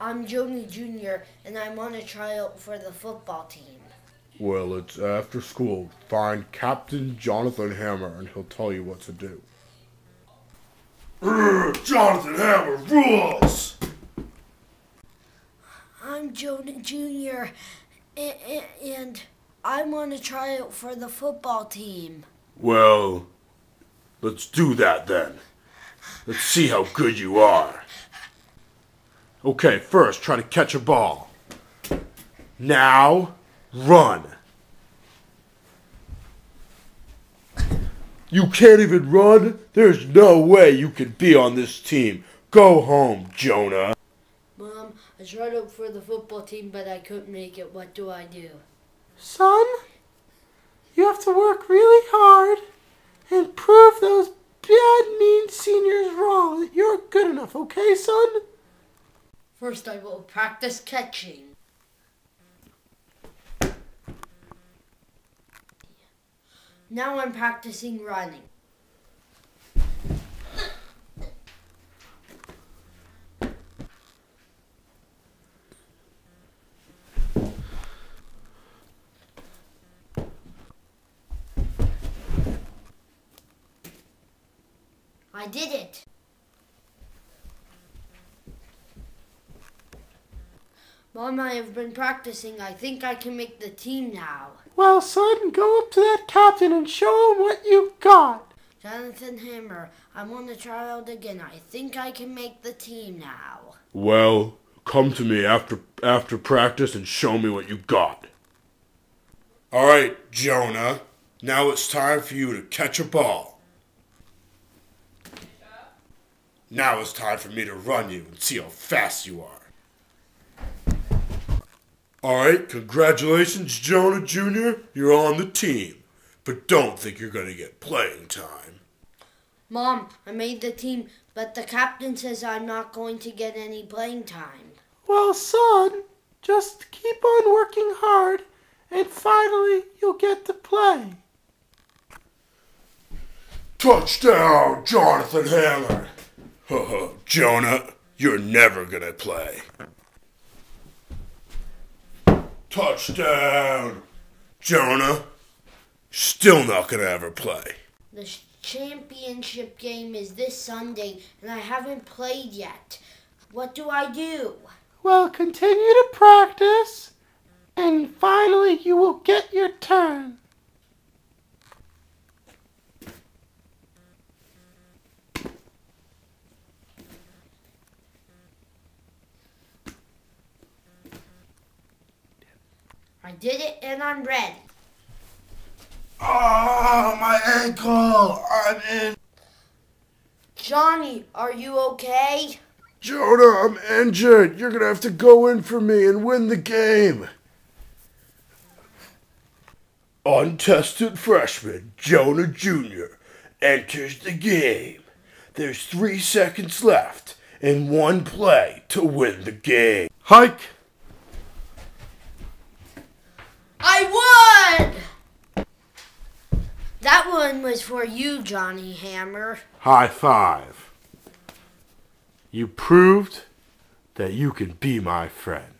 I'm Jonah Jr. and I'm on a tryout for the football team. Well, it's after school. Find Captain Jonathan Hammer and he'll tell you what to do. Jonathan Hammer rules! I'm Jonah Jr. and I'm on a tryout for the football team. Well, let's do that then. Let's see how good you are. Okay, first try to catch a ball. Now, run. You can't even run? There's no way you can be on this team. Go home, Jonah. Mom, I tried out for the football team, but I couldn't make it. What do I do? Son, you have to work really hard and prove those bad, mean seniors wrong that you're good enough, okay, son? First, I will practice catching. Now I'm practicing running. I did it. Mom, I have been practicing. I think I can make the team now. Well, son, go up to that captain and show him what you got. Jonathan Hammer, I want to try out again. I think I can make the team now. Well, come to me after after practice and show me what you got. All right, Jonah. Now it's time for you to catch a ball. Now it's time for me to run you and see how fast you are. All right, congratulations, Jonah Jr. You're on the team. But don't think you're going to get playing time. Mom, I made the team, but the captain says I'm not going to get any playing time. Well, son, just keep on working hard, and finally you'll get to play. Touchdown, Jonathan Hammer! Jonah, you're never going to play. Touchdown! Jonah, still not gonna ever play. The championship game is this Sunday, and I haven't played yet. What do I do? Well, continue to practice, and finally you will get your turn. I did it and I'm ready. Oh, my ankle! I'm in. Johnny, are you okay? Jonah, I'm injured. You're gonna have to go in for me and win the game. Untested freshman Jonah Jr. enters the game. There's three seconds left and one play to win the game. Hike! I won! That one was for you, Johnny Hammer. High five. You proved that you can be my friend.